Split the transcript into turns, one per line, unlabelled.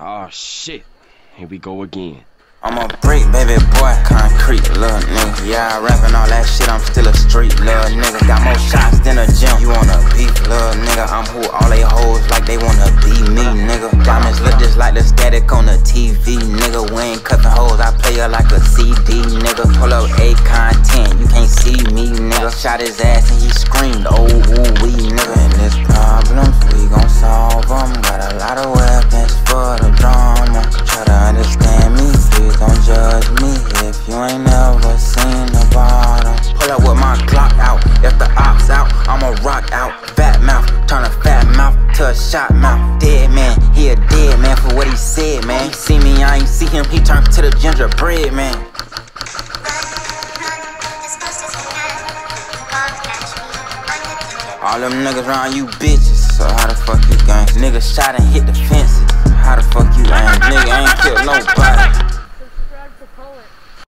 Oh shit. Here we go again.
I'm a brick, baby boy, concrete, little nigga. Yeah, I rapping all that shit, I'm still a street, little nigga. Got more shots than a gym. You wanna beef, little nigga? I'm who all they hoes like they wanna be me, nigga. Diamonds look just like the static on the TV, nigga. We ain't cuffin' hoes, I play her like a CD, nigga. Pull up A content, you can't see me, nigga. Shot his ass and he screamed, judge me if you ain't never seen the bottom. Pull up with my Glock out, if the ops out, I'ma rock out. Fat mouth, turn a fat mouth to a shot mouth. Dead man, he a dead man for what he said, man. He see me, I ain't see him, he turned to the gingerbread man. All them niggas around you bitches, so how the fuck you gang? Niggas shot and hit the fences, how the fuck you aim?